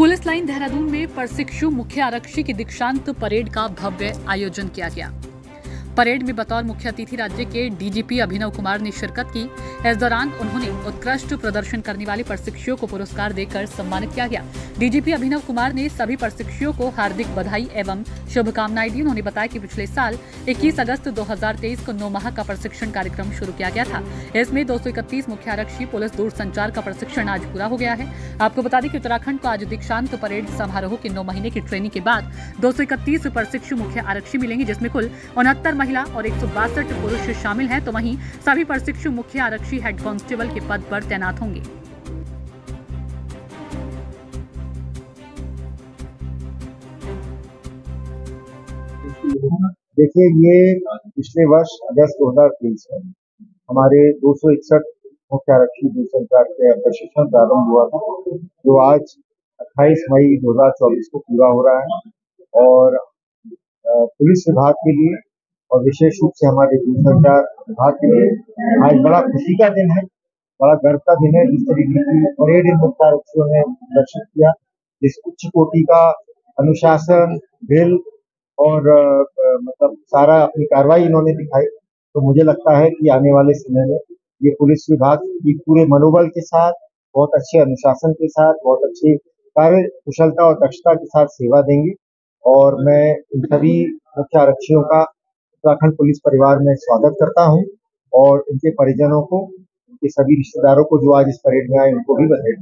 Police line Dehradun में प्रशिक्षु मुख्य आरक्षी की दीक्षांत परेड का भव्य आयोजन किया गया। परेड में बतौर मुख्य अतिथि राज्य के डीजीपी अभिनव कुमार ने शिरकत की। इस दौरान उन्होंने उत्कृष्ट प्रदर्शन करने वाले प्रशिक्षुओं को पुरस्कार देकर सम्मानित किया गया। डीजीपी अभिनव कुमार ने सभी प्रशिक्षुओं को हार्दिक बधाई एवं शुभकामनाएँ दी। उन्होंने बताया कि पिछले साल 21 अगस्त 2023 को नौ माह का प्रशिक्षण कार्यक्रम शुरू किया गया था। इसमें दो सौ इकतीस मुख्य आरक्षी पुलिस दूरसंचार का प्रशिक्षण आज पूरा हो गया है। आपको बता दें कि उत्तराखंड को आज दीक्षांत परेड समारोह के नौ महीने की ट्रेनिंग के बाद दो सौ इकतीस प्रशिक्षु मुख्य आरक्षी मिलेंगे, जिसमें कुल उनहत्तर महिला और एक सौ बासठ पुरुष शामिल हैं तो वहीं सभी प्रशिक्षु मुख्य आरक्षी हेड कांस्टेबल के पद पर तैनात होंगे। देखिए, ये पिछले वर्ष अगस्त 2023 में हमारे दो सौ इकसठ मुख्य आरक्षी दूरसंचार के प्रशिक्षण प्रारंभ हुआ था, जो आज 28 मई 2024 को पूरा हो रहा है। और पुलिस विभाग के लिए और विशेष रूप से हमारे दूरसंचार विभाग के लिए आज बड़ा खुशी का दिन है, बड़ा गर्व का दिन है जिस तरीके की परेड इन मुख्यारक्षियों ने प्रदर्शित किया। जिस उच्च कोटि का अनुशासन बिल और मतलब सारा अपनी कार्रवाई इन्होंने दिखाई। तो मुझे लगता है कि आने वाले समय में ये पुलिस विभाग की पूरे मनोबल के साथ, बहुत अच्छे अनुशासन के साथ, बहुत अच्छे कार्य, कुशलता और दक्षता के साथ सेवा देंगे। और मैं इन सभी मुख्य आरक्षियों का उत्तराखंड पुलिस परिवार में स्वागत करता हूँ और इनके परिजनों को, इनके सभी रिश्तेदारों को जो आज इस परेड में आए, उनको भी बधाई